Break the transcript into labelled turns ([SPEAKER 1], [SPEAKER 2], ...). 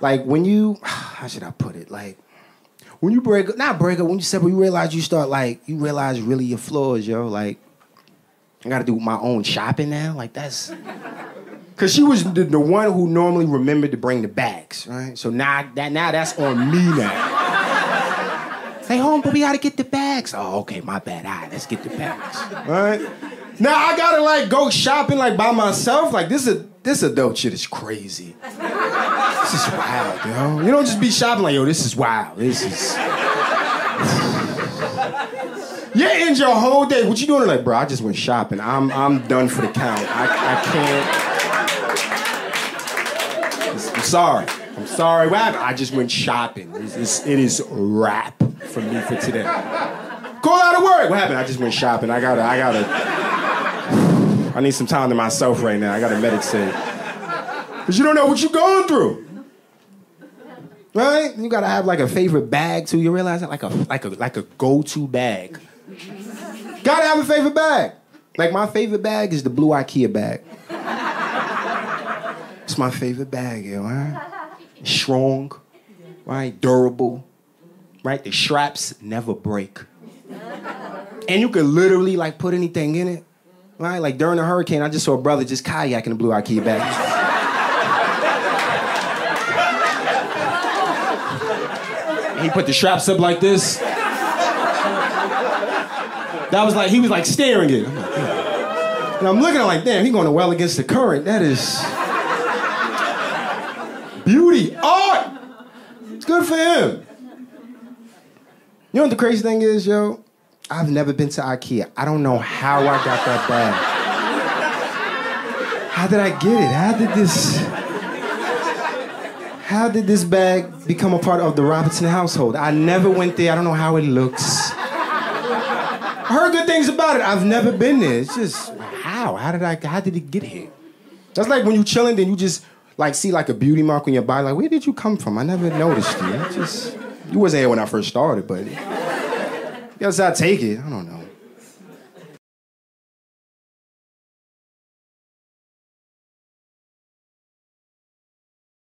[SPEAKER 1] like when you, how should I put it? Like when you break up, not break up, when you separate, you realize you start like, you realize really your flaws, yo. Like, I gotta do my own shopping now. Like that's, cause she was the, the one who normally remembered to bring the bags, right? So now that now that's on me now. Say home, but we gotta get the bags. Oh, okay, my bad. All right, let's get the bags. Right? Now I gotta like go shopping like by myself. Like this is this adult shit is crazy. This is wild, yo. You don't just be shopping like, yo, this is wild. This is. You end your whole day. What you doing? Like, bro, I just went shopping. I'm I'm done for the count. I, I can't. I'm sorry. I'm sorry. What happened? I just went shopping. It's, it's, it is wrap for me for today. Call out of work. What happened? I just went shopping. I gotta. I gotta. I need some time to myself right now. I gotta meditate. Cause you don't know what you're going through. Right? You gotta have like a favorite bag too. You realize that? Like a like a like a go-to bag. Gotta have a favorite bag. Like my favorite bag is the blue IKEA bag. It's my favorite bag, yo, right? Strong, right? Durable, right? The straps never break. And you could literally like put anything in it. Right? Like during the hurricane, I just saw a brother just kayaking the blue IKEA bag. He put the straps up like this. That was like he was like staring at it. I'm like, "Damn." and I'm looking at like, damn, he going to well against the current. That is beauty, art. It's good for him. You know what the crazy thing is, yo? I've never been to IKEA. I don't know how I got that bag. How did I get it? How did this? How did this bag become a part of the Robinson household? I never went there. I don't know how it looks. I heard good things about it. I've never been there. It's just how? How did I? How did it get here? That's like when you're chilling, then you just like see like a beauty mark on your body. Like, where did you come from? I never noticed you. It just you wasn't here when I first started, but yes, I take it. I don't know.